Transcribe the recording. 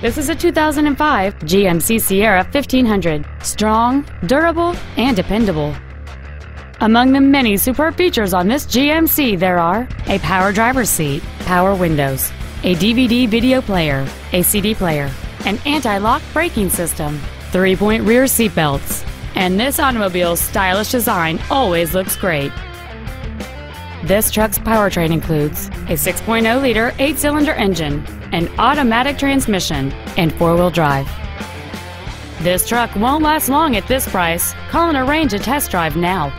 This is a 2005 GMC Sierra 1500. Strong, durable, and dependable. Among the many superb features on this GMC there are a power driver's seat, power windows, a DVD video player, a CD player, an anti-lock braking system, three-point rear seat belts, and this automobile's stylish design always looks great. This truck's powertrain includes a 6.0-liter eight-cylinder engine, an automatic transmission, and four-wheel drive. This truck won't last long at this price. Call and arrange a test drive now.